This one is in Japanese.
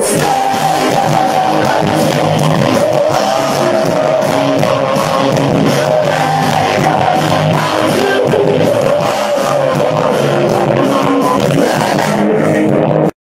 Let's go.